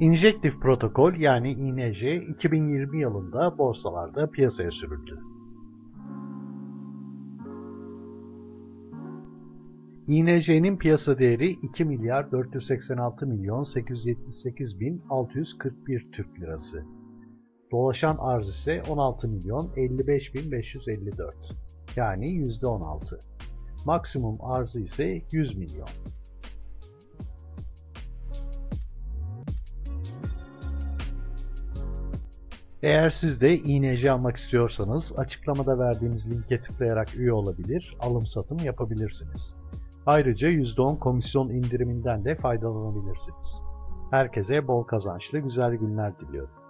Injective protokol yani INJ 2020 yılında borsalarda piyasaya sürüldü. INJ'nin piyasa değeri 2 milyar 486 milyon 878 bin 641 Türk lirası. Dolaşan arz ise 16 milyon 55 bin 554 yani %16. Maksimum arzı ise 100 milyon. Eğer siz de INC almak istiyorsanız açıklamada verdiğimiz linke tıklayarak üye olabilir, alım satım yapabilirsiniz. Ayrıca %10 komisyon indiriminden de faydalanabilirsiniz. Herkese bol kazançlı güzel günler diliyorum.